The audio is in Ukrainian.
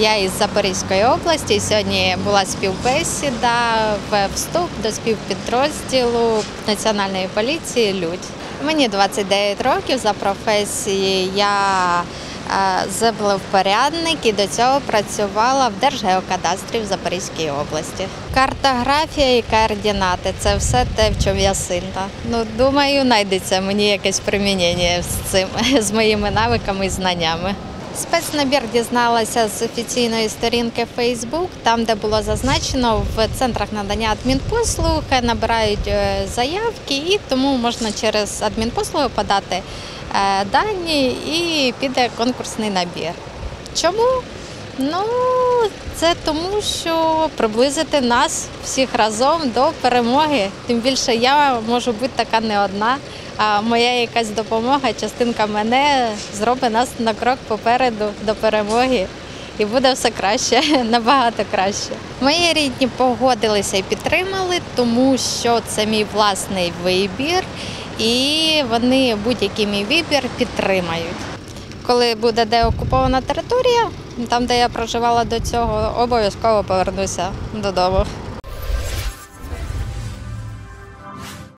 Я із Запорізької області. Сьогодні була співбесіда вступ до співпідрозділу Національної поліції Людь. Мені 29 років за професією. Я е, землевпорядник і до цього працювала в Держгеокадастрі в Запорізькій області. Картографія і координати це все те, в чому я сильна. Ну, думаю, знайдеться мені якесь примінення з цим, з моїми навиками і знаннями. Спецнабір дізналася з офіційної сторінки Facebook, там, де було зазначено в центрах надання адмінпослуг набирають е, заявки, і тому можна через адмінпослуги подати е, дані і піде конкурсний набір. Чому? Ну, це тому, що приблизити нас всіх разом до перемоги. Тим більше я можу бути така не одна. А моя якась допомога, частинка мене зробить нас на крок попереду до перемоги. І буде все краще, набагато краще. Мої рідні погодилися і підтримали, тому що це мій власний вибір, і вони будь-який мій вибір підтримають. Коли буде деокупована територія, там де я проживала до цього, обов'язково повернуся додому.